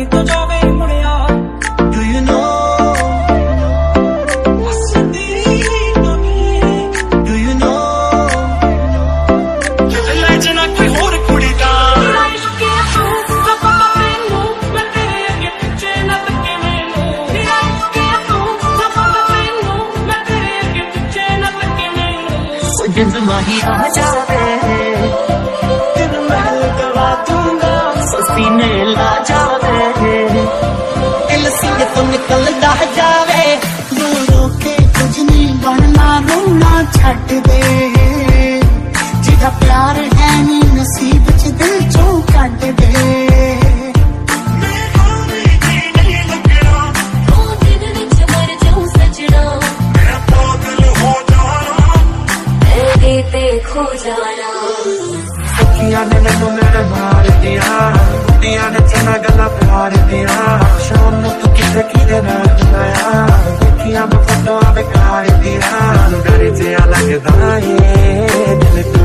জানি তো যাবেই মুড়িয়া Do you know जिस माही आ जावे दिल महल गवा दूंगा ससीने ਛੱਡ ਦੇ ਜਿਹਦਾ ਪਿਆਰ ਹੈ ਨੀ ਨਸੀਬ ਚ ਦਿਲ ਚੋਂ ਕੱਢ ਦੇ ਖੋ ਜਾਣਾ ਸਖੀਆਂ ਨੇ ਮੈਨੂੰ ਮੇਰੇ ਮਾਰ ਦਿਆ निभाए दिल